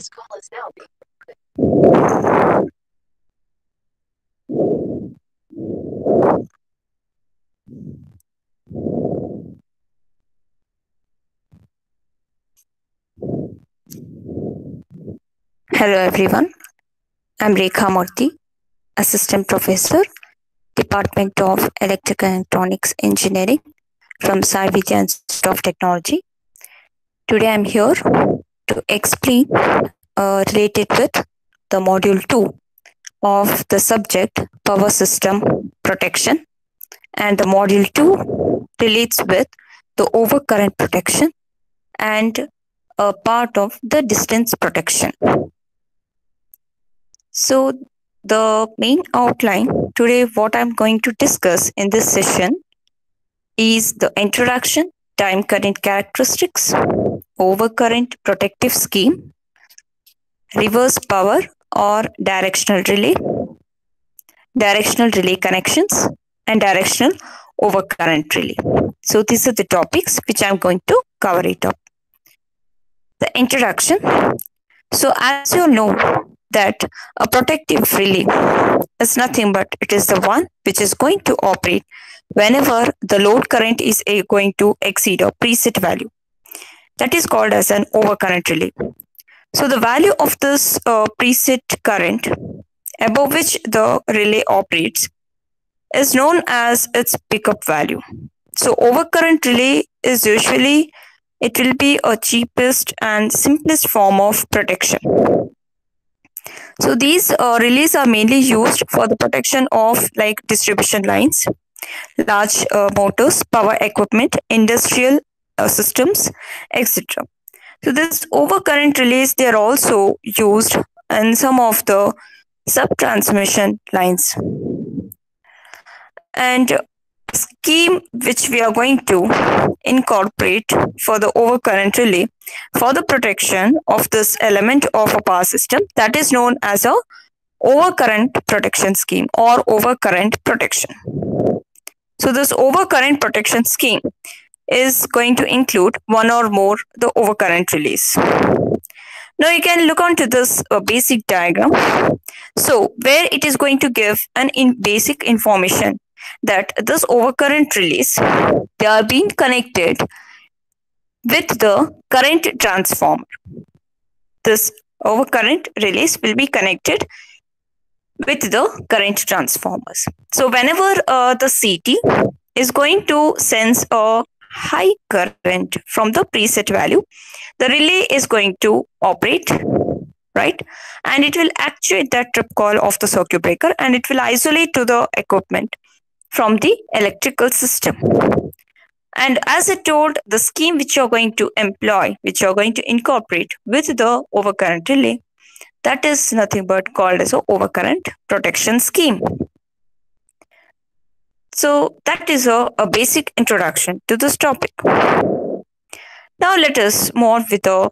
This call is now being Hello everyone. I'm Rekha Murthy, Assistant Professor, Department of Electrical and Electronics Engineering from Sai Institute of Technology. Today I'm here to explain uh, related with the module 2 of the subject Power System Protection and the module 2 relates with the overcurrent protection and a part of the distance protection. So, the main outline today, what I'm going to discuss in this session is the introduction, time current characteristics, overcurrent protective scheme, reverse power or directional relay, directional relay connections, and directional overcurrent relay. So, these are the topics which I'm going to cover it up the introduction. So, as you know, that a protective relay is nothing but it is the one which is going to operate whenever the load current is going to exceed a preset value. That is called as an overcurrent relay. So, the value of this uh, preset current above which the relay operates is known as its pickup value. So, overcurrent relay is usually it will be a cheapest and simplest form of protection. So these uh, relays are mainly used for the protection of like distribution lines, large uh, motors, power equipment, industrial uh, systems, etc. So this overcurrent relays they are also used in some of the sub-transmission lines. And scheme which we are going to incorporate for the overcurrent relay for the protection of this element of a power system that is known as a overcurrent protection scheme or overcurrent protection. So this overcurrent protection scheme is going to include one or more the overcurrent relays. Now you can look onto this uh, basic diagram. So where it is going to give an in basic information that this overcurrent relays they are being connected with the current transformer. This overcurrent relays will be connected with the current transformers. So whenever uh, the CT is going to sense a high current from the preset value, the relay is going to operate right and it will actuate that trip coil of the circuit breaker and it will isolate to the equipment from the electrical system. And as I told, the scheme which you're going to employ, which you're going to incorporate with the overcurrent relay, that is nothing but called as a overcurrent protection scheme. So that is a, a basic introduction to this topic. Now let us move on with the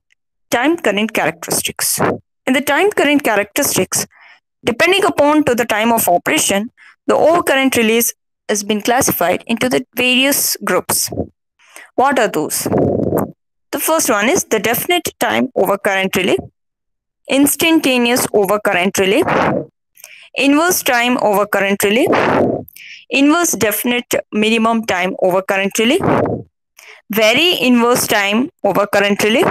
time current characteristics. In the time current characteristics, depending upon to the time of operation, the overcurrent relays has been classified into the various groups. What are those? The first one is the definite time over current relay, instantaneous over current relay, inverse time over current relay, inverse definite minimum time over current relay, very inverse time over current relay,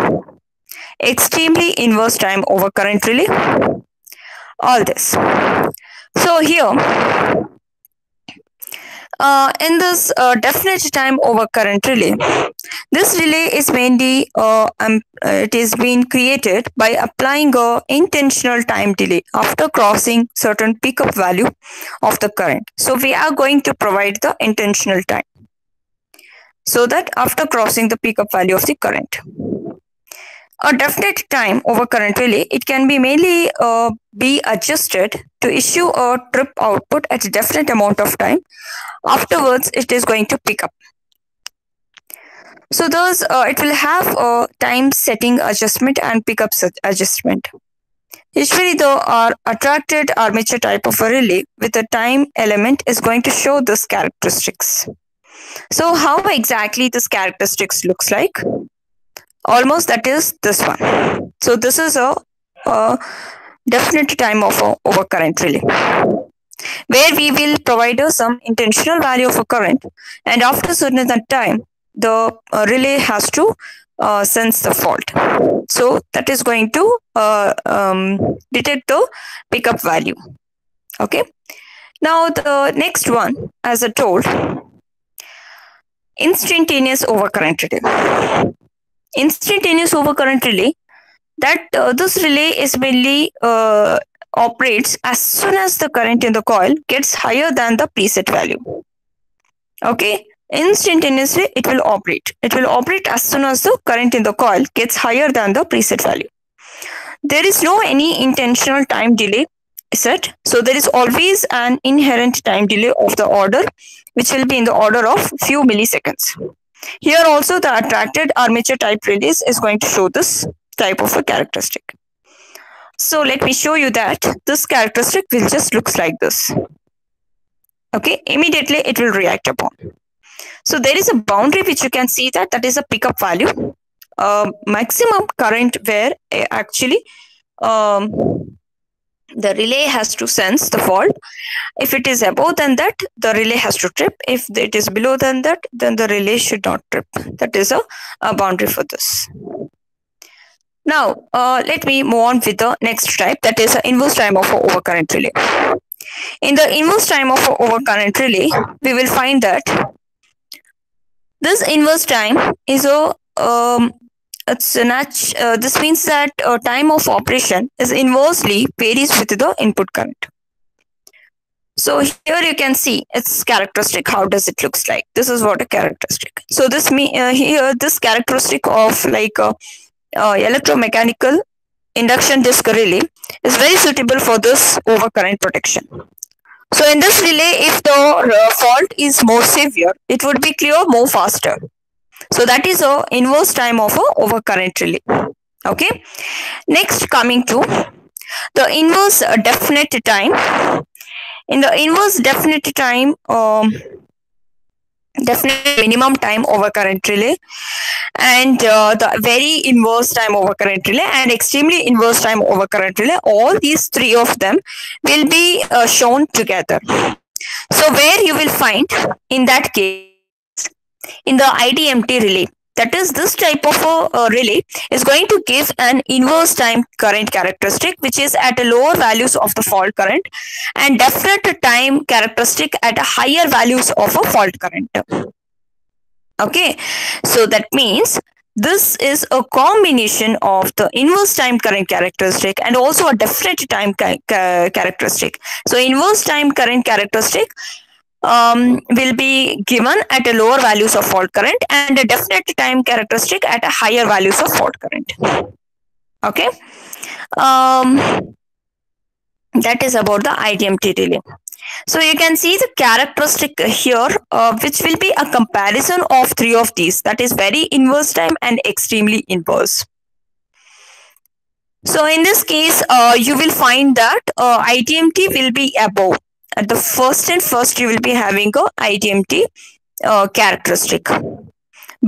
extremely inverse time over current relay, all this. So here uh, in this uh, definite time over current relay, this relay is mainly uh, um, it is being created by applying a intentional time delay after crossing certain pickup value of the current. So we are going to provide the intentional time so that after crossing the pickup value of the current a definite time over current relay, it can be mainly uh, be adjusted to issue a trip output at a definite amount of time. Afterwards, it is going to pick up. So those uh, it will have a time setting adjustment and pickup adjustment. Usually, though our attracted armature type of a relay with a time element is going to show this characteristics. So how exactly this characteristics looks like? Almost that is this one. So this is a uh, definite time of a overcurrent relay where we will provide some intentional value of a current. And after certain time the uh, relay has to uh, sense the fault. So that is going to uh, um, detect the pickup value. Okay? Now the next one as i told instantaneous overcurrent relay instantaneous overcurrent relay that uh, this relay is mainly uh, operates as soon as the current in the coil gets higher than the preset value. Okay? Instantaneously it will operate. It will operate as soon as the current in the coil gets higher than the preset value. There is no any intentional time delay set. So there is always an inherent time delay of the order which will be in the order of few milliseconds here also the attracted armature type relays is going to show this type of a characteristic. So let me show you that this characteristic will just looks like this. Okay, immediately it will react upon. So there is a boundary which you can see that that is a pickup value, uh, maximum current where uh, actually um, the relay has to sense the fault. If it is above than that, the relay has to trip. If it is below than that, then the relay should not trip. That is a, a boundary for this. Now, uh, let me move on with the next type that is the inverse time of overcurrent relay. In the inverse time of overcurrent relay, we will find that this inverse time is a um, it's uh, this means that uh, time of operation is inversely varies with the input current. So here you can see its characteristic. How does it looks like? This is what a characteristic. So this me uh, here this characteristic of like a uh, electromechanical induction disc relay is very suitable for this overcurrent protection. So in this relay, if the uh, fault is more severe, it would be clear more faster. So that is a inverse time of a overcurrent relay. Okay. Next coming to the inverse definite time. In the inverse definite time, um, definite minimum time over current relay and uh, the very inverse time over current relay and extremely inverse time over current relay all these three of them will be uh, shown together so where you will find in that case in the IDMT relay. That is this type of a, a, relay is going to give an inverse time current characteristic which is at a lower values of the fault current and definite time characteristic at a higher values of a fault current. Okay? So that means this is a combination of the inverse time current characteristic and also a definite time ca ca characteristic. So inverse time current characteristic um, will be given at a lower values of fault current and a definite time characteristic at a higher values of fault current. Okay. Um, that is about the IDMT relay. So you can see the characteristic here, uh, which will be a comparison of three of these. That is very inverse time and extremely inverse. So in this case, uh, you will find that uh, IDMT will be above at the first and first you will be having a IDMT uh, characteristic.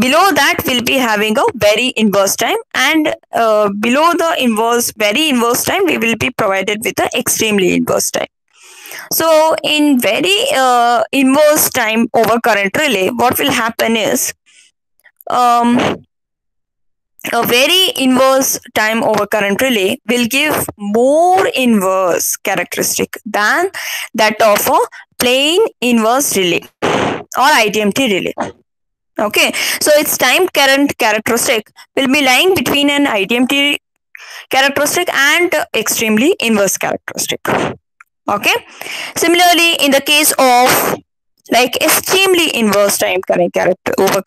Below that we'll be having a very inverse time and uh, below the inverse, very inverse time, we will be provided with the extremely inverse time. So in very uh, inverse time over current relay, what will happen is um, a very inverse time over current relay will give more inverse characteristic than that of a plain inverse relay or IDMT relay. Okay, so its time current characteristic will be lying between an IDMT characteristic and extremely inverse characteristic. Okay, similarly, in the case of like extremely inverse time current character over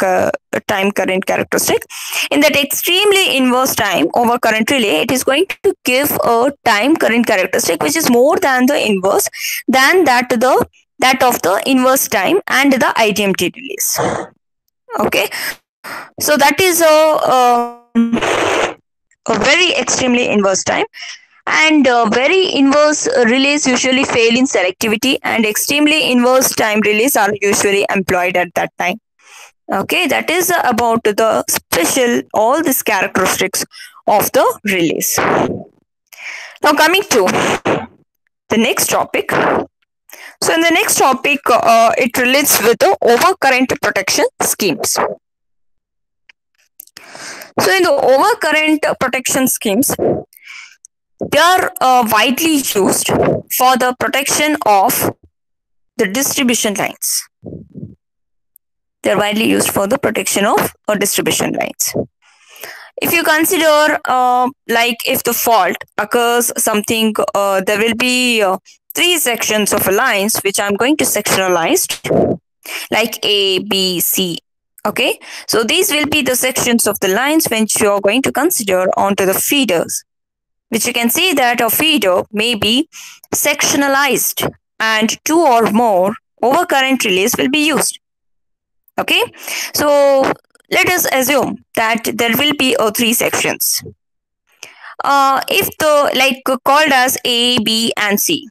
time current characteristic. In that extremely inverse time over current relay it is going to give a time current characteristic which is more than the inverse than that the that of the inverse time and the IDMT relays. Okay? So that is a, a, a very extremely inverse time and uh, very inverse relays usually fail in selectivity and extremely inverse time relays are usually employed at that time okay that is about the special all these characteristics of the relays Now coming to the next topic. So in the next topic, uh, it relates with the overcurrent protection schemes. So in the overcurrent protection schemes, they are uh, widely used for the protection of the distribution lines. They are widely used for the protection of uh, distribution lines. If you consider, uh, like, if the fault occurs something, uh, there will be uh, three sections of a lines which I'm going to sectionalize, like A, B, C. Okay, so these will be the sections of the lines which you are going to consider onto the feeders which you can see that a feeder may be sectionalized and two or more overcurrent relays will be used. Okay, so let us assume that there will be uh, three sections. Uh, if the like called as A, B, and C,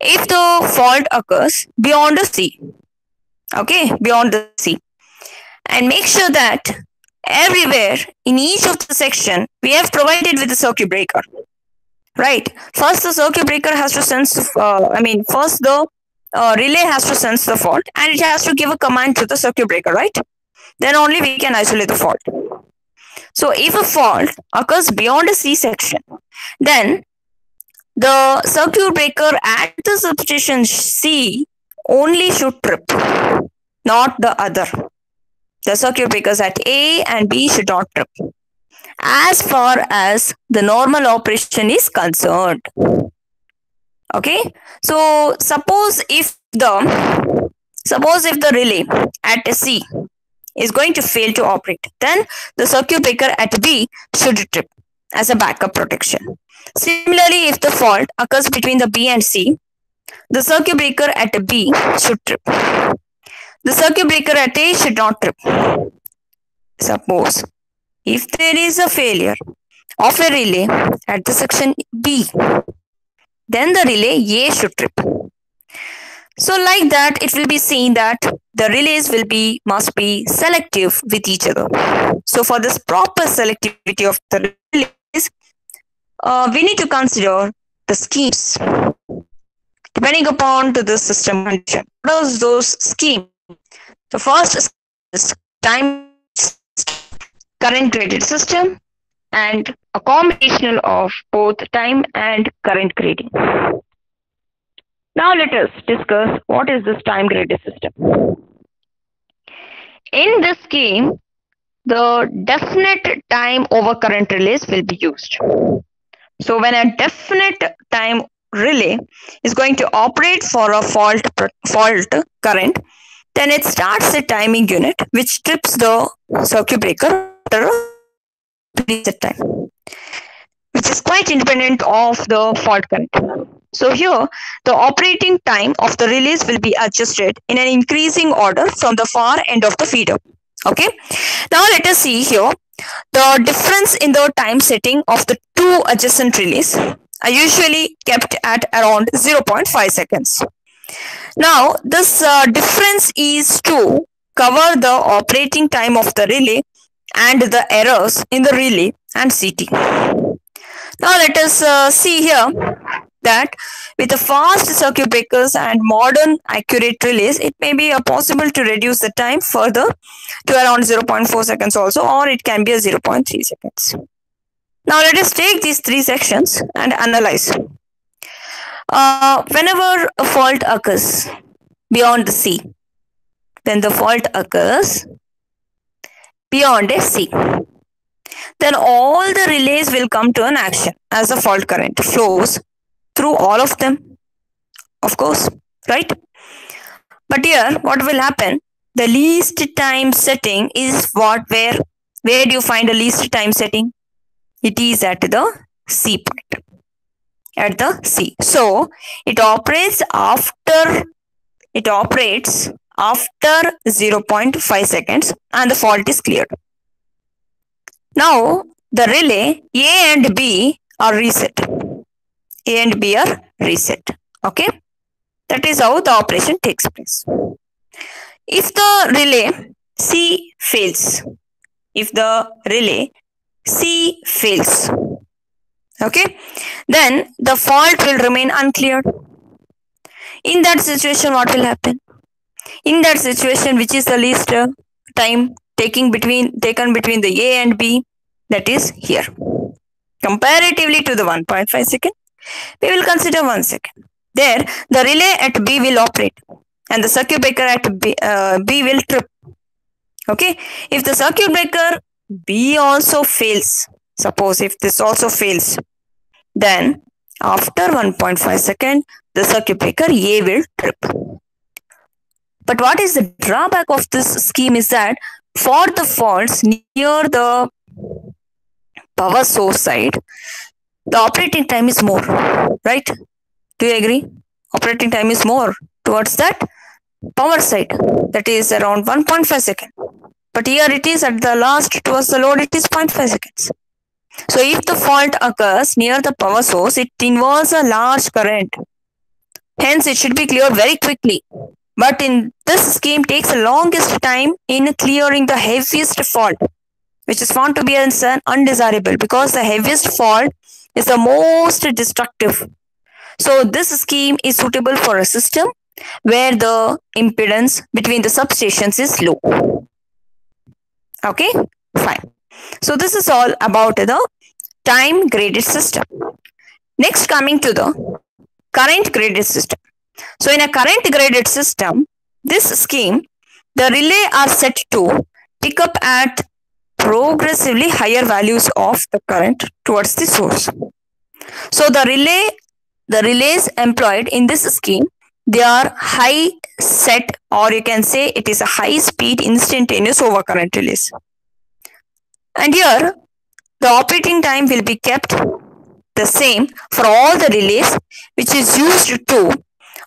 if the fault occurs beyond the C, okay, beyond the C, and make sure that everywhere in each of the section we have provided with the circuit breaker right. First the circuit breaker has to sense uh, i mean first the uh, relay has to sense the fault and it has to give a command to the circuit breaker right? Then only we can isolate the fault. So if a fault occurs beyond a c section then the circuit breaker at the substation c only should trip not the other. The circuit breakers at a and b should not trip as far as the normal operation is concerned. Okay, so suppose if the suppose if the relay at C is going to fail to operate, then the circuit breaker at B should trip as a backup protection. Similarly, if the fault occurs between the B and C, the circuit breaker at B should trip. The circuit breaker at A should not trip. Suppose if there is a failure of a relay at the section B, then the relay A should trip. So like that, it will be seen that the relays will be must be selective with each other. So for this proper selectivity of the relays, uh, we need to consider the schemes depending upon to the system condition. What are those schemes? The first is time current graded system and a combination of both time and current grading. Now let us discuss what is this time graded system. In this scheme, the definite time over current relays will be used. So when a definite time relay is going to operate for a fault fault current, then it starts a timing unit which trips the circuit breaker preset time, which is quite independent of the fault current. So here, the operating time of the relays will be adjusted in an increasing order from the far end of the feeder. Okay. Now let us see here the difference in the time setting of the two adjacent relays are usually kept at around 0.5 seconds. Now this uh, difference is to cover the operating time of the relay and the errors in the relay and CT. Now let us uh, see here that with the fast circuit breakers and modern accurate relays, it may be uh, possible to reduce the time further to around 0.4 seconds also, or it can be a 0.3 seconds. Now let us take these three sections and analyze. Uh, whenever a fault occurs beyond the C, when the fault occurs beyond a C. Then all the relays will come to an action as the fault current flows through all of them. Of course, right? But here, what will happen? The least time setting is what where where do you find the least time setting? It is at the C point. At the C. So it operates after it operates after 0.5 seconds and the fault is cleared. Now the relay A and B are reset. A and B are reset. Okay. That is how the operation takes place. If the relay C fails, if the relay C fails, Okay, then the fault will remain uncleared. In that situation, what will happen? In that situation, which is the least uh, time taking between taken between the A and B, that is here. Comparatively to the 1.5 second, we will consider 1 second. There, the relay at B will operate and the circuit breaker at B, uh, B will trip. Okay, if the circuit breaker B also fails, suppose if this also fails, then after 1.5 second, the circuit breaker A will trip. But what is the drawback of this scheme is that for the faults near the power source side, the operating time is more, right? Do you agree? Operating time is more towards that power side, that is around 1.5 second. But here it is at the last towards the load, it is 0.5 seconds. So if the fault occurs near the power source, it involves a large current. Hence, it should be cleared very quickly. But in this scheme takes the longest time in clearing the heaviest fault, which is found to be an undesirable because the heaviest fault is the most destructive. So this scheme is suitable for a system where the impedance between the substations is low. Okay, fine. So this is all about the time graded system. Next coming to the current graded system. So in a current graded system, this scheme, the relay are set to pick up at progressively higher values of the current towards the source. So the relay, the relays employed in this scheme, they are high set or you can say it is a high speed instantaneous overcurrent relays. And here the operating time will be kept the same for all the relays which is used to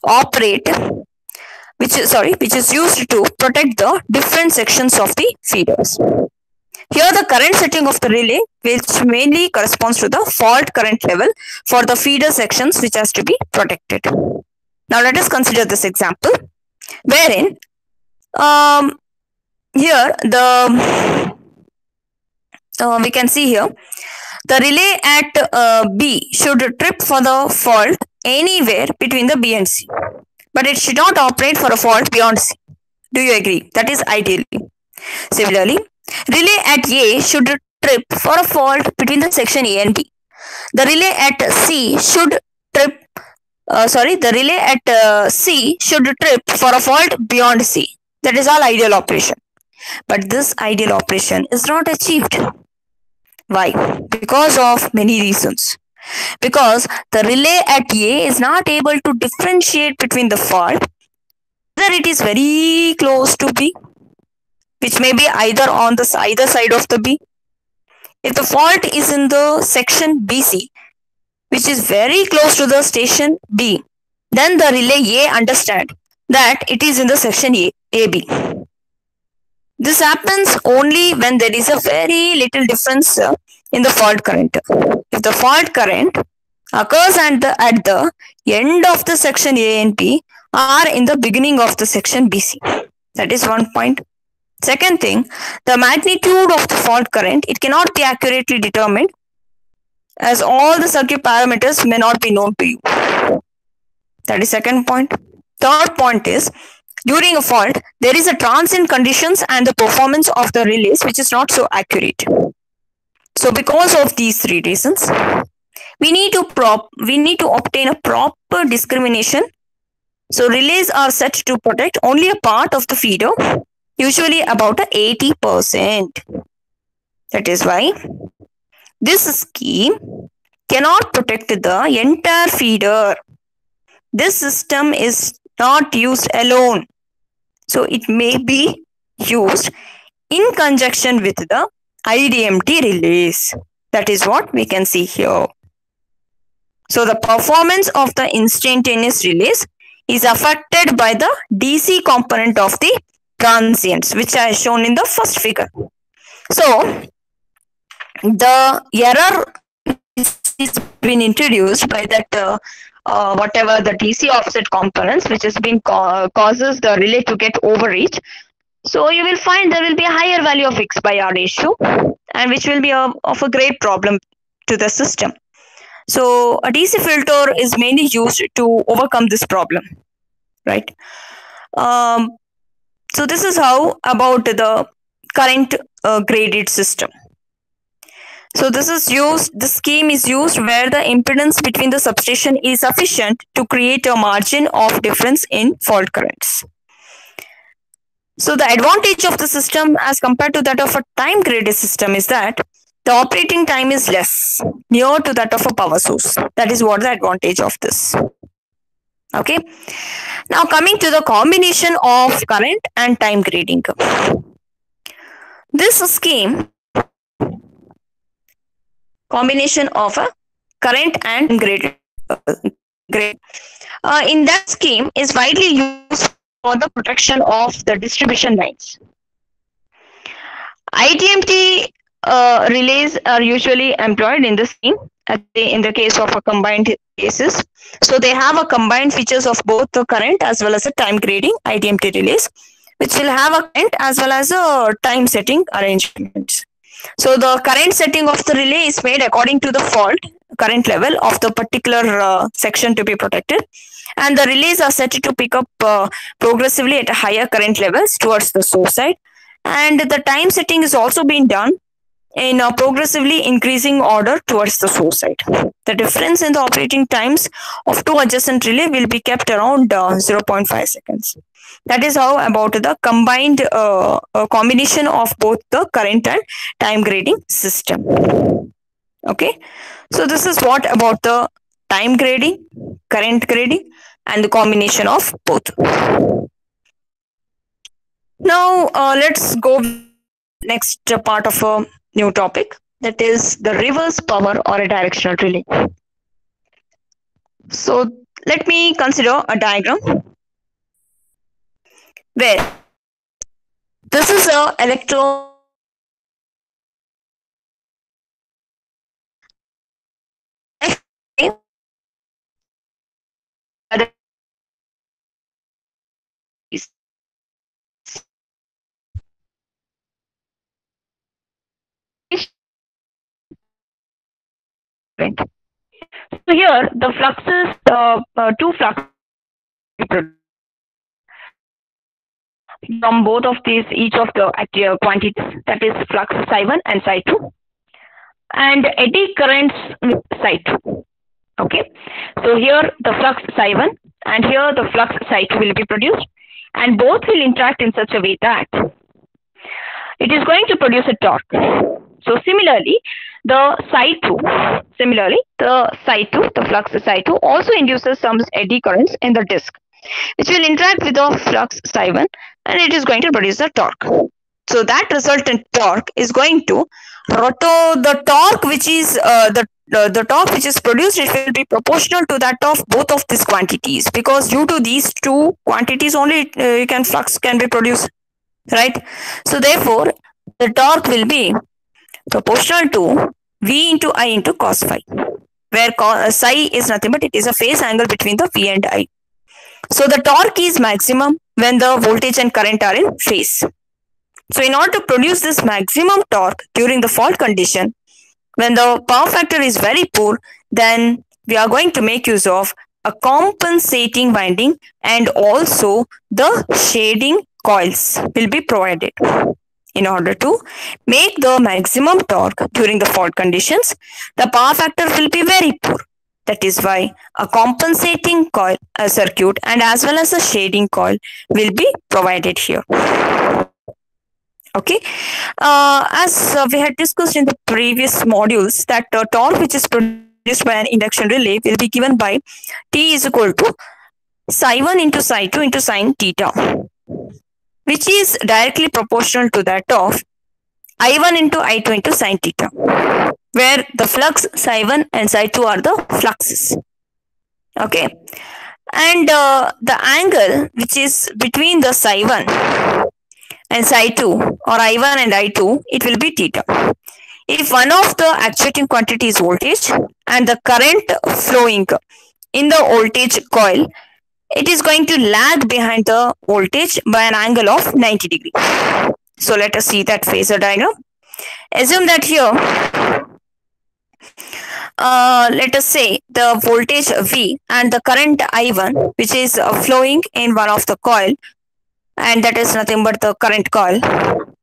operate which is sorry which is used to protect the different sections of the feeders. Here the current setting of the relay which mainly corresponds to the fault current level for the feeder sections which has to be protected. Now let us consider this example wherein um, here the uh, we can see here the relay at uh, B should trip for the fault anywhere between the B and C. But it should not operate for a fault beyond C. Do you agree? That is ideally. Similarly, relay at A should trip for a fault between the section A and B. The relay at C should trip, uh, sorry, the relay at uh, C should trip for a fault beyond C. That is all ideal operation. But this ideal operation is not achieved. Why? Because of many reasons. Because the relay at A is not able to differentiate between the fault, whether it is very close to B, which may be either on the either side of the B. If the fault is in the section BC, which is very close to the station B, then the relay A understand that it is in the section A, AB. This happens only when there is a very little difference in the fault current. If the fault current occurs at the, at the end of the section A and B or in the beginning of the section BC. That is one point. Second thing, the magnitude of the fault current, it cannot be accurately determined as all the circuit parameters may not be known to you. That is second point. Third point is, during a fault, there is a transient conditions and the performance of the relays which is not so accurate. So because of these three reasons, we need to prop we need to obtain a proper discrimination. So relays are set to protect only a part of the feeder, usually about 80%. That is why this scheme cannot protect the entire feeder. This system is not used alone. So it may be used in conjunction with the IDMT release. That is what we can see here. So the performance of the instantaneous release is affected by the DC component of the transients, which I shown in the first figure. So the error is been introduced by that uh, uh, whatever the DC offset components, which has been ca causes the relay to get overreach. So you will find there will be a higher value of X by R ratio and which will be a, of a great problem to the system. So a DC filter is mainly used to overcome this problem, right? Um, so this is how about the current uh, graded system. So this is used, the scheme is used where the impedance between the substation is sufficient to create a margin of difference in fault currents. So the advantage of the system as compared to that of a time graded system is that the operating time is less near to that of a power source. That is what the advantage of this. Okay. Now coming to the combination of current and time grading. This scheme combination of a current and graded uh, grade. Uh, in that scheme is widely used for the protection of the distribution lines. IDMT uh, relays are usually employed in the scheme in the case of a combined cases. So they have a combined features of both the current as well as a time grading IDMT relays, which will have a current as well as a time setting arrangements. So the current setting of the relay is made according to the fault current level of the particular uh, section to be protected. And the relays are set to pick up uh, progressively at higher current levels towards the source side. And the time setting is also being done in a progressively increasing order towards the source side. The difference in the operating times of two adjacent relay will be kept around uh, 0.5 seconds. That is how about the combined uh, combination of both the current and time grading system. Okay, so this is what about the time grading, current grading, and the combination of both. Now uh, let's go next part of a new topic that is the reverse power or a directional relay. So let me consider a diagram where this is a electro So here the fluxes, uh, uh, two fluxes from both of these, each of the uh, quantities, that is flux psi1 and psi2, and eddy currents with psi2. Okay, so here the flux psi1 and here the flux psi2 will be produced, and both will interact in such a way that it is going to produce a torque. So similarly, the psi2, similarly, the psi2, the flux psi2 also induces some eddy currents in the disk which will interact with the flux psi1 and it is going to produce a torque. So that resultant torque is going to roto the torque which is uh, the uh, the torque which is produced it will be proportional to that of both of these quantities because due to these two quantities only uh, you can flux can be produced right so therefore the torque will be proportional to v into i into cos phi where cos, uh, psi is nothing but it is a phase angle between the v and i so the torque is maximum when the voltage and current are in phase. So in order to produce this maximum torque during the fault condition, when the power factor is very poor, then we are going to make use of a compensating winding and also the shading coils will be provided in order to make the maximum torque during the fault conditions. The power factor will be very poor. That is why a compensating coil a circuit and as well as a shading coil will be provided here. Okay, uh, as uh, we had discussed in the previous modules that uh, torque which is produced by an induction relay will be given by T is equal to psi 1 into psi 2 into sine theta which is directly proportional to that of I1 into I2 into sine theta where the flux psi1 and psi2 are the fluxes. Okay. And uh, the angle which is between the psi1 and psi2 or I1 and I2, it will be theta. If one of the actuating quantity is voltage and the current flowing in the voltage coil, it is going to lag behind the voltage by an angle of 90 degree. So let us see that phasor diagram. Assume that here uh, let us say the voltage V and the current I1 which is uh, flowing in one of the coil and that is nothing but the current coil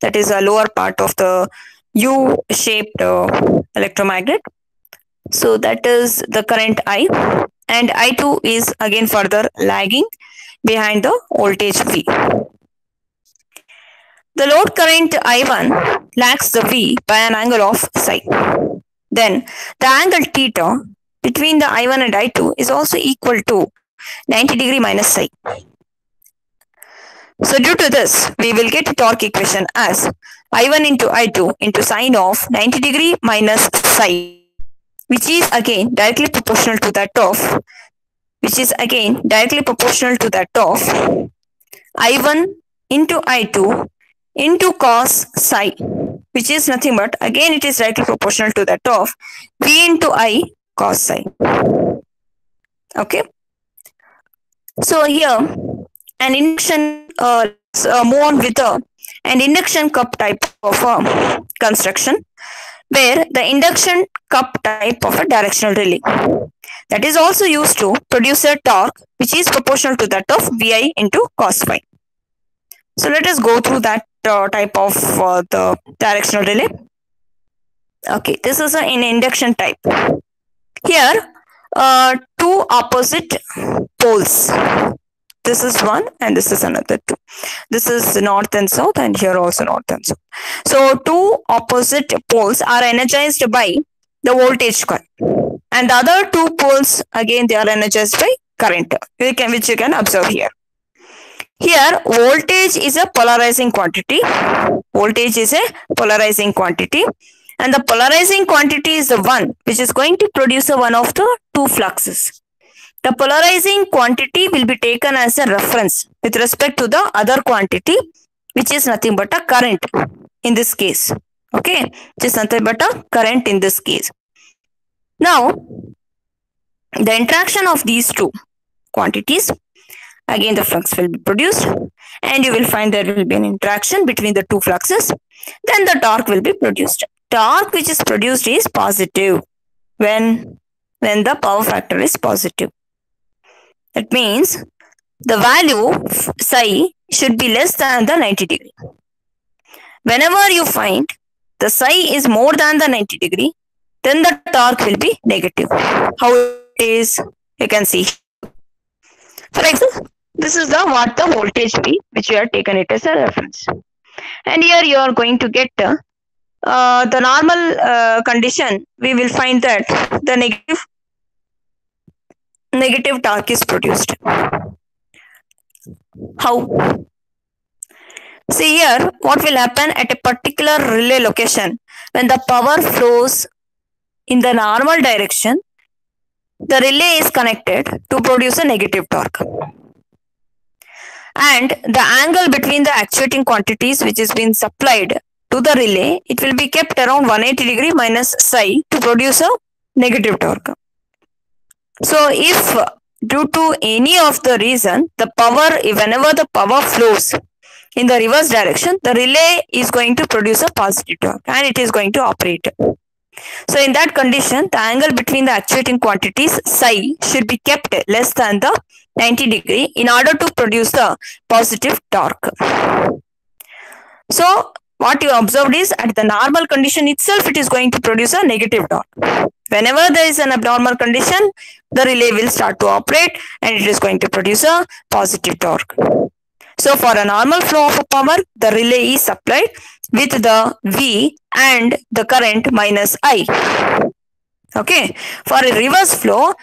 that is a lower part of the U shaped uh, electromagnet. So that is the current I and I2 is again further lagging behind the voltage V. The load current I1 lags the V by an angle of psi. Then the angle theta between the I1 and I2 is also equal to 90 degree minus psi. So due to this, we will get torque equation as I1 into I2 into sine of 90 degree minus psi, which is again directly proportional to that of, which is again directly proportional to that of I1 into I2 into cos psi, which is nothing but again it is directly proportional to that of V into I cos psi. Okay. So here an induction uh, uh, move on with a, an induction cup type of uh, construction where the induction cup type of a directional relay that is also used to produce a torque which is proportional to that of vi into cos phi. So let us go through that uh, type of uh, the directional relay. Okay, this is an induction type. Here, uh, two opposite poles this is one and this is another two. This is north and south and here also north and south. So two opposite poles are energized by the voltage coil and the other two poles again they are energized by current. You can, which you can observe here. Here voltage is a polarizing quantity. Voltage is a polarizing quantity. And the polarizing quantity is the one which is going to produce a one of the two fluxes the polarizing quantity will be taken as a reference with respect to the other quantity, which is nothing but a current in this case. Okay, which is nothing but a current in this case. Now, the interaction of these two quantities, again the flux will be produced and you will find there will be an interaction between the two fluxes. Then the torque will be produced. Torque which is produced is positive when, when the power factor is positive. That means the value psi should be less than the 90 degree. Whenever you find the psi is more than the 90 degree, then the torque will be negative. How it is, you can see. For example, this is the what the voltage be, which we have taken it as a reference. And here you are going to get uh, the normal uh, condition, we will find that the negative negative torque is produced. How? See here, what will happen at a particular relay location when the power flows in the normal direction, the relay is connected to produce a negative torque. And the angle between the actuating quantities which is being supplied to the relay, it will be kept around 180 degree minus psi to produce a negative torque. So if due to any of the reason, the power, whenever the power flows in the reverse direction, the relay is going to produce a positive torque and it is going to operate. So in that condition, the angle between the actuating quantities psi should be kept less than the 90 degree in order to produce the positive torque. So what you observed is at the normal condition itself, it is going to produce a negative torque. Whenever there is an abnormal condition, the relay will start to operate and it is going to produce a positive torque. So for a normal flow of power, the relay is supplied with the V and the current minus I. Okay. For a reverse flow,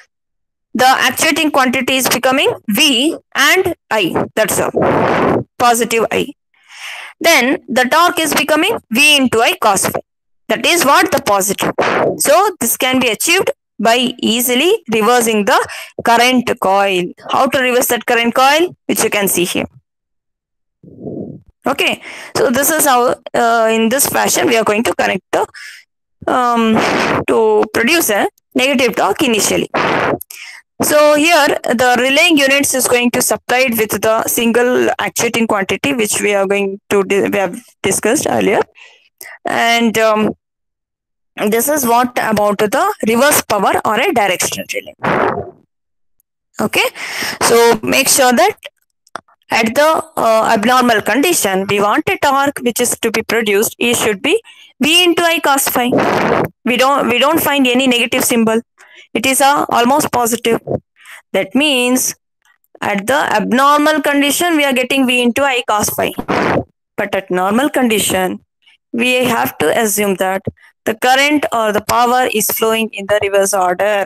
the actuating quantity is becoming V and I. That's all. Positive I. Then the torque is becoming V into I cos phi. That is what the positive. So this can be achieved by easily reversing the current coil. How to reverse that current coil? Which you can see here. Okay, so this is how uh, in this fashion we are going to connect the um, to produce a negative torque initially. So here the relaying units is going to supplied with the single actuating quantity which we are going to we have discussed earlier and um, this is what about the reverse power or a directional relay okay? So make sure that at the uh, abnormal condition we want a torque which is to be produced it should be v into i cos phi. We don't we don't find any negative symbol. It is a almost positive. That means at the abnormal condition we are getting v into i cos phi. But at normal condition we have to assume that the current or the power is flowing in the reverse order.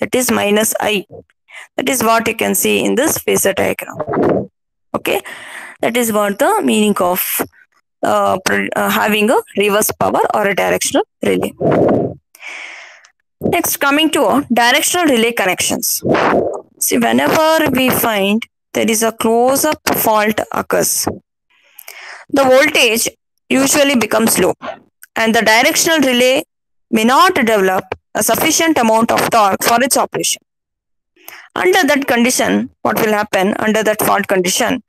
That is minus i. That is what you can see in this phasor diagram. Okay? That is what the meaning of uh, uh, having a reverse power or a directional relay. Next coming to directional relay connections. See whenever we find there is a close up fault occurs the voltage usually becomes low and the directional relay may not develop a sufficient amount of torque for its operation. Under that condition, what will happen under that fault condition?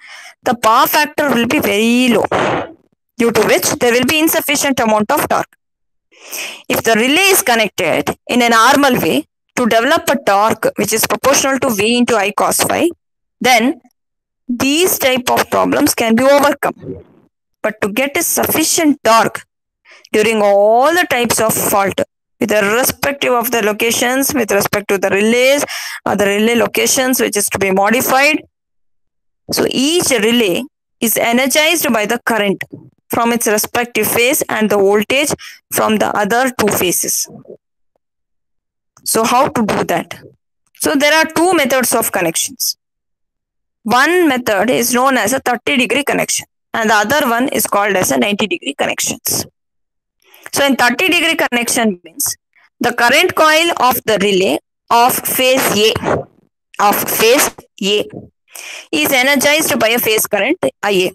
The power factor will be very low, due to which there will be insufficient amount of torque. If the relay is connected in a normal way to develop a torque which is proportional to V into I cos phi, then these type of problems can be overcome. But to get a sufficient torque during all the types of fault with irrespective of the locations with respect to the relays or the relay locations which is to be modified. So each relay is energized by the current from its respective phase and the voltage from the other two phases. So how to do that? So there are two methods of connections. One method is known as a 30 degree connection and the other one is called as a 90 degree connections. So in 30 degree connection means the current coil of the relay of phase A of phase A is energized by a phase current IA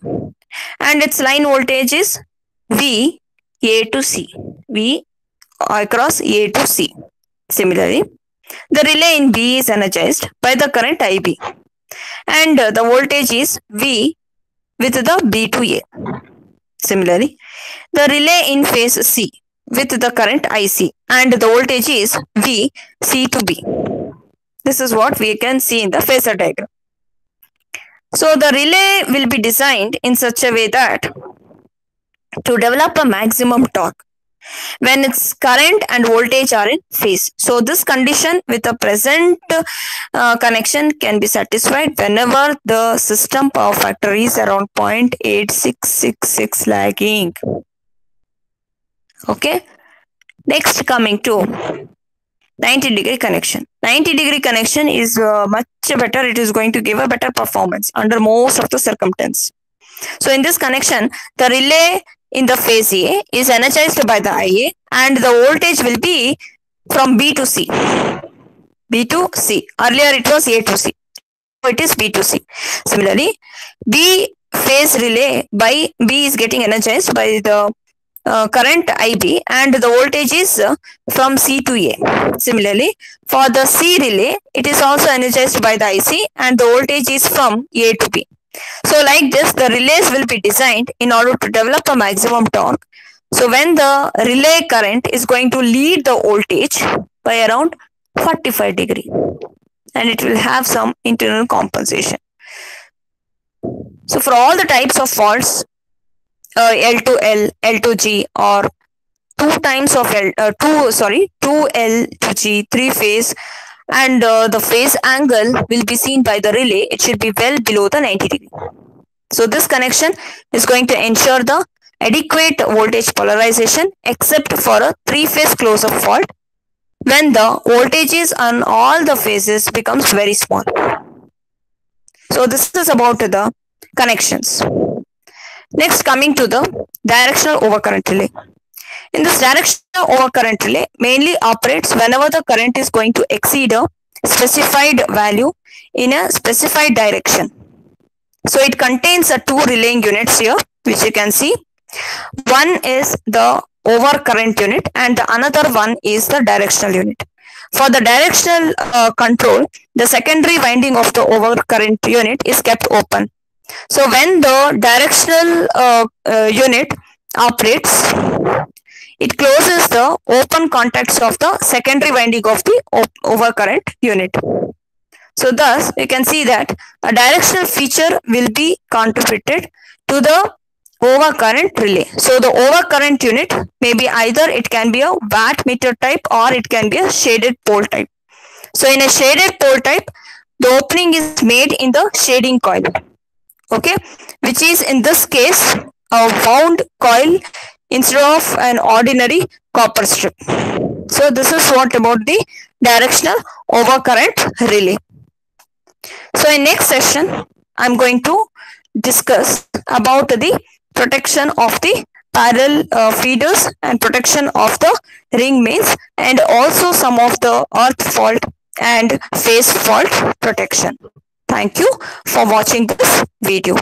and its line voltage is V A to C V across A to C. Similarly, the relay in B is energized by the current IB and the voltage is V with the B to A. Similarly, the relay in phase C with the current IC and the voltage is V C to B. This is what we can see in the phasor diagram. So the relay will be designed in such a way that to develop a maximum torque when its current and voltage are in phase. So this condition with a present uh, connection can be satisfied whenever the system power factor is around 0.8666 lagging. Okay. Next coming to 90 degree connection. 90 degree connection is uh, much better. It is going to give a better performance under most of the circumstances. So in this connection, the relay in the phase A is energized by the IA and the voltage will be from B to C. B to C. Earlier it was A to C. It is B to C. Similarly, B phase relay by B is getting energized by the uh, current IB and the voltage is uh, from C to A. Similarly, for the C relay, it is also energized by the IC and the voltage is from A to B. So like this, the relays will be designed in order to develop a maximum torque. So when the relay current is going to lead the voltage by around 45 degree and it will have some internal compensation. So for all the types of faults, uh, L to L, L to G or two times of L, uh, two, sorry, two L to G, three phase and uh, the phase angle will be seen by the relay. It should be well below the 90 degree. So this connection is going to ensure the adequate voltage polarization except for a three-phase close-up fault when the voltages on all the phases becomes very small. So this is about the connections. Next coming to the directional overcurrent relay. In this direction, directional overcurrent relay mainly operates whenever the current is going to exceed a specified value in a specified direction. So it contains a two relaying units here which you can see. One is the overcurrent unit and the another one is the directional unit. For the directional uh, control, the secondary winding of the overcurrent unit is kept open. So when the directional uh, uh, unit operates, it closes the open contacts of the secondary winding of the overcurrent unit. So thus, we can see that a directional feature will be contributed to the overcurrent relay. So the overcurrent unit may be either it can be a wattmeter type or it can be a shaded pole type. So in a shaded pole type, the opening is made in the shading coil. Okay, which is in this case a wound coil instead of an ordinary copper strip. So this is what about the directional overcurrent relay. So in next session, I'm going to discuss about the protection of the parallel uh, feeders and protection of the ring mains and also some of the earth fault and phase fault protection. Thank you for watching this video.